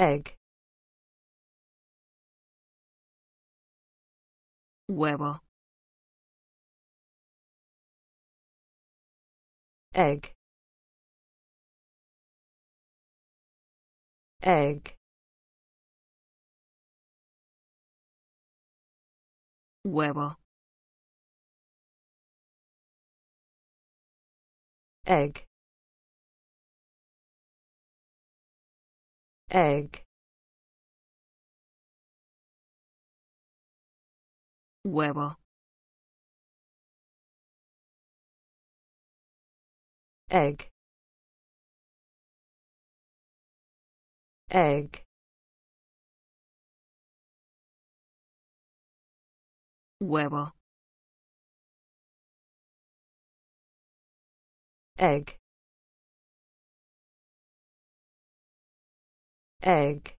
egg huevo, egg egg huevo, egg egg huevo, egg egg huevo, egg egg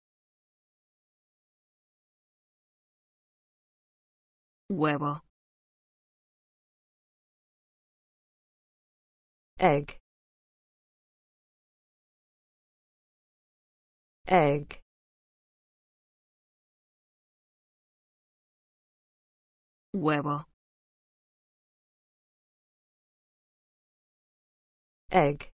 huevo, egg egg huevo, egg